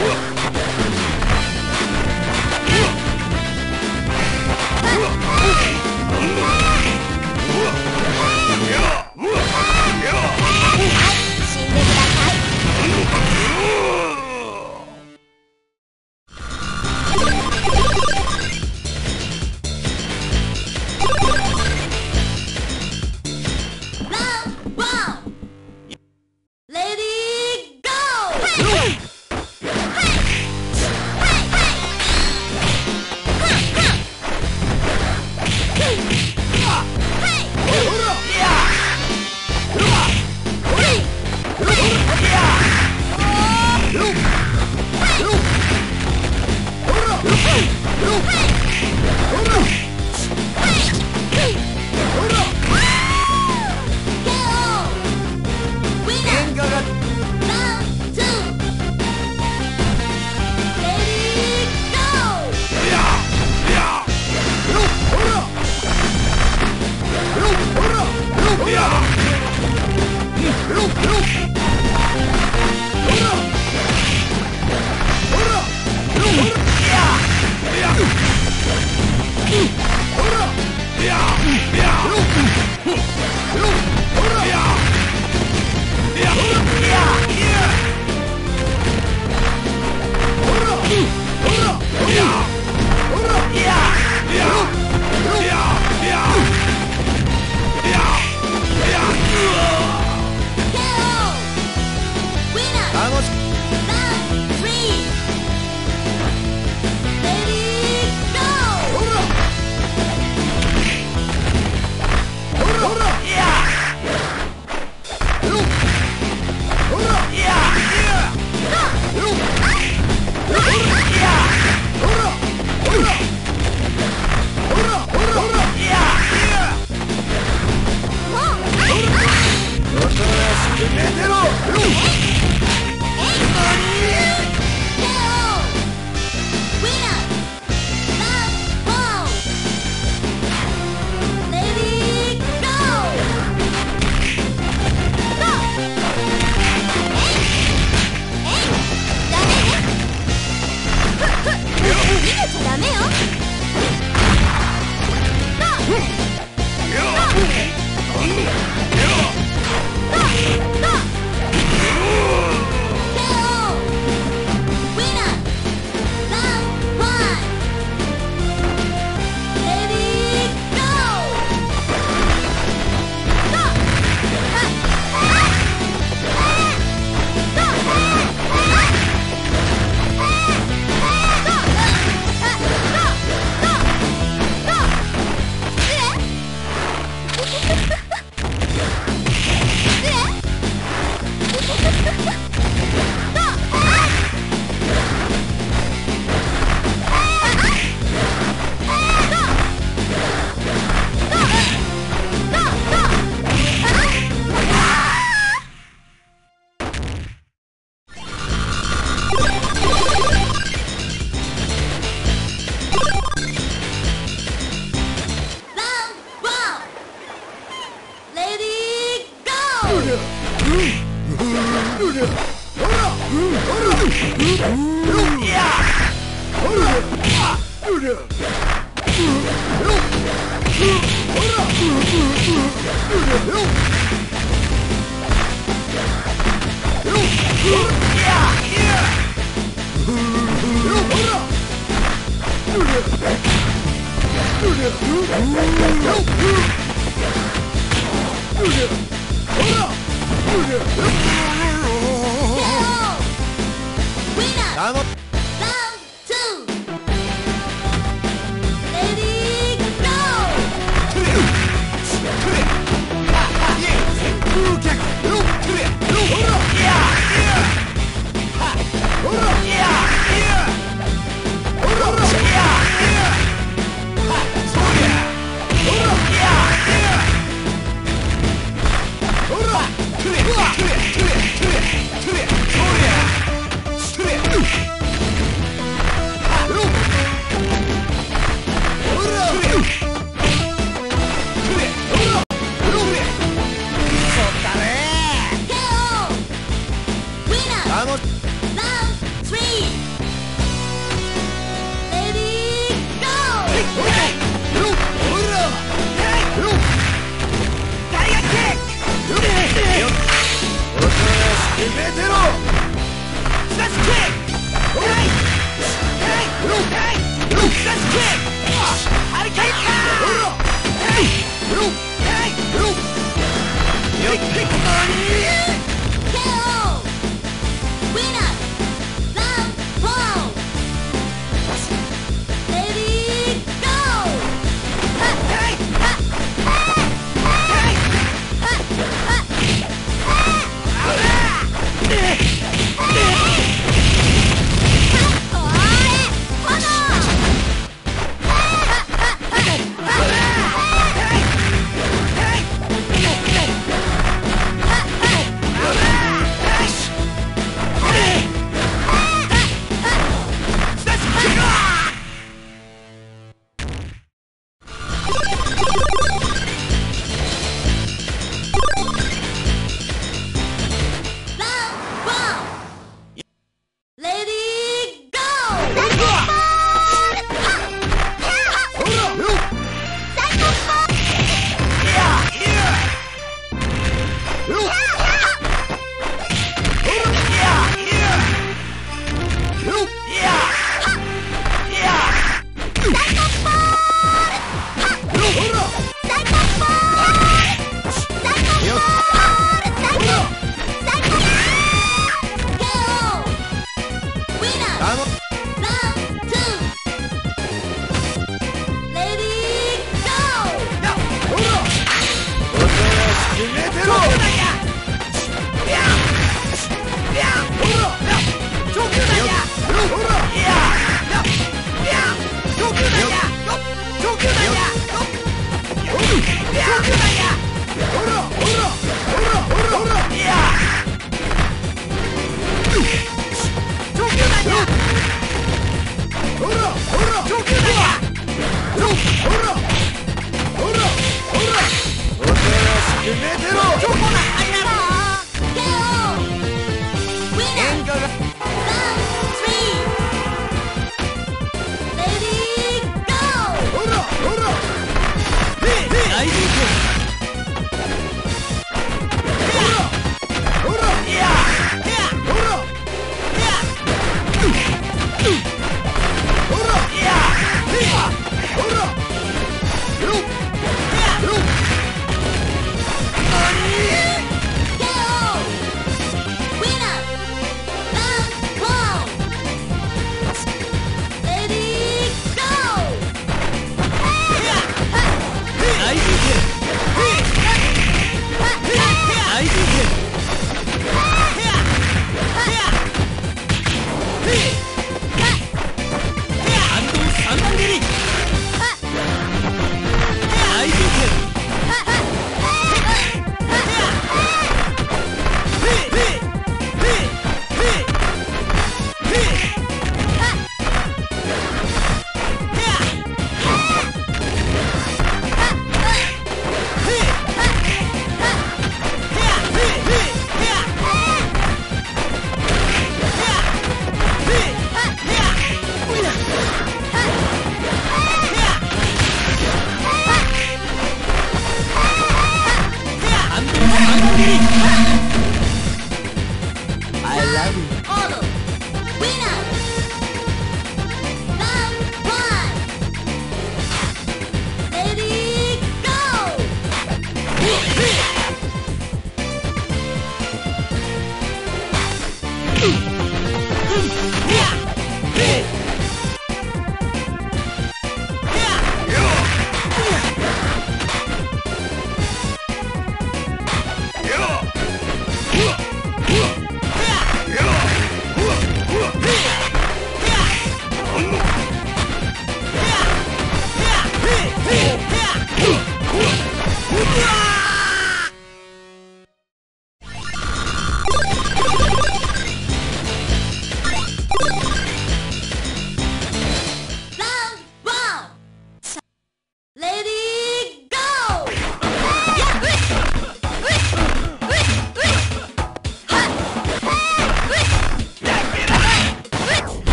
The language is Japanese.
으악! Yeah. あのトゥレトゥレトゥレトゥレ Let's kick! Come money.